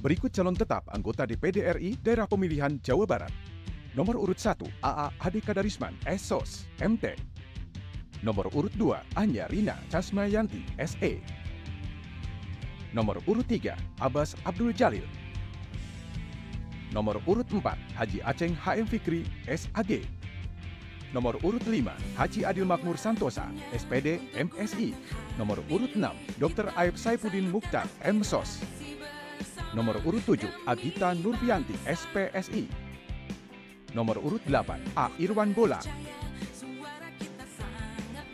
Berikut calon tetap anggota DPD RI Daerah Pemilihan Jawa Barat. Nomor urut 1, AA Hadi Kadarisman, SOS, MT. Nomor urut 2, Anya Rina Casmayanti, SE. Nomor urut 3, Abbas Abdul Jalil. Nomor urut 4, Haji Aceng HM Fikri, SAG. Nomor urut 5, Haji Adil Makmur Santosa, SPD, MSI. Nomor urut 6, Dr. Aib Saifuddin Mukhtar, MSOS. Nomor urut 7, Agita Nurbianti, SPSI. Nomor urut 8, A. Irwan Bola.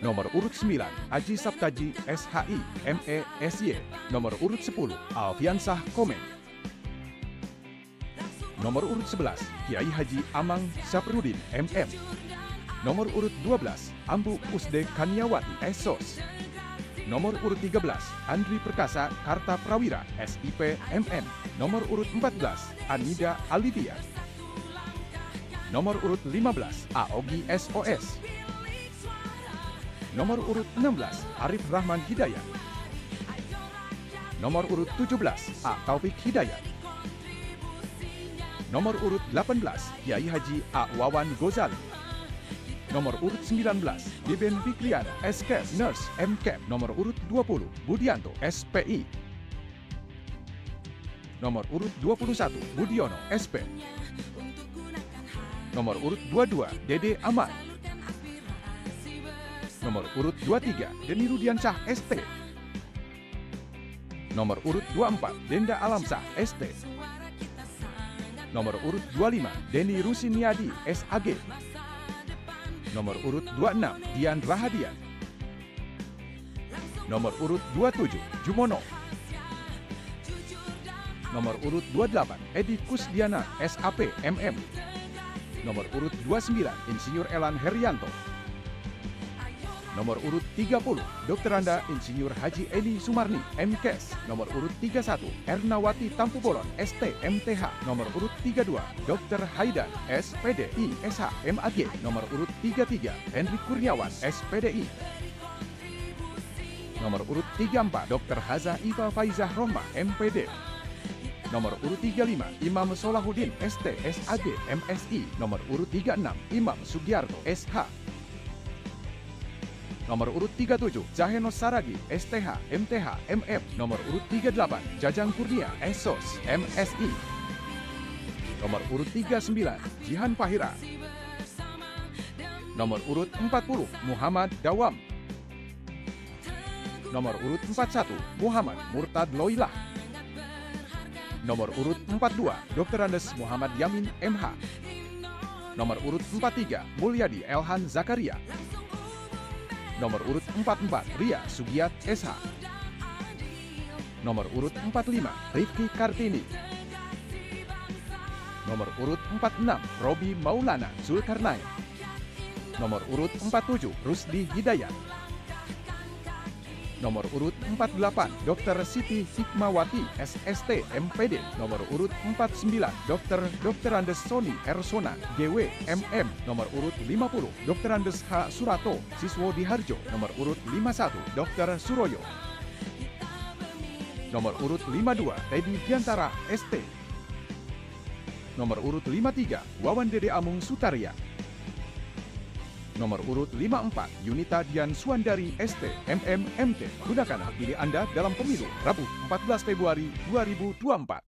Nomor urut 9, Haji Sabtaji, SHI, ME, SY. Nomor urut 10, Alfiansah Komen. Nomor urut 11, Kiai Haji Amang Saprudin, MM. Nomor urut 12, Ambu Usde Kaniawati, SOS. Nomor urut 13, Andri Perkasa Karta Prawira, SIP MN. Nomor urut 14, Anida Alivia. Nomor urut 15, Aogi SOS. Nomor urut 16, Arif Rahman Hidayat. Nomor urut 17, A. Taufik Hidayat. Nomor urut 18, Kiai Haji A. Wawan Gozali. Nomor urut 19, Biben Fikriana, SK Nurse MK. Nomor urut 20, Budianto, SPI. Nomor urut 21, Budiono, SP. Nomor urut 22, Dede Aman. Nomor urut 23, Deni Rudiansyah, ST. Nomor urut 24, Denda Alamsah, ST. Nomor urut 25, Deni Rusiniadi, SAG. Nomor urut 26, Dian Rahadian. Nomor urut 27, Jumono. Nomor urut 28, Edi Kusdiana, SAP, MM. Nomor urut 29, Insinyur Elan Herianto. Nomor urut 30, Dr. Anda Insinyur Haji Edi Sumarni, MKes. Nomor urut 31, Ernawati Tampu Bolon, ST, MTH. Nomor urut 32, Dr. Haidan, SPD, ISH, MAG. Nomor urut 33, Henry Kurniawan, SPDI. Nomor urut 34, Dr. Haza Iva Faizah Rohmah, MPD. Nomor urut 35, Imam Solahuddin, ST, SAG, MSI. Nomor urut 36, Imam Sugiarto, SH. Nomor urut 37, Jaheno Saragi, STH, MTH, MM. Nomor urut 38, Jajang Kurnia, ESOS, MSI. Nomor urut 39, Jihan Pahira. Nomor urut 40, Muhammad Dawam. Nomor urut 41, Muhammad Murtad Loilah. Nomor urut 42, Dr. Andes Muhammad Yamin MH. Nomor urut 43, Mulyadi Elhan Zakaria. Nomor urut 44, Ria Sugiat SH. Nomor urut 45, Rifki Kartini. Nomor urut 46, Robi Maulana Zulkarnain. Nomor urut 47, Rusdi Hidayat. Nomor urut 48, Dr. Siti Hikmawati, SST, MPD. Nomor urut 49, Dr. Dr. Andes Soni Ersona, GW, MM. Nomor urut 50, Dr. Andes H. Surato, Siswo Diharjo. Nomor urut 51, Dr. Suroyo. Nomor urut 52, Teddy Di antara, ST. Nomor urut 53, Wawan Dede Amung Sutaria. Nomor urut 54, Yunita Dian Suandari ST, MMMT. Gunakan hak pilih Anda dalam pemilu Rabu 14 Februari 2024.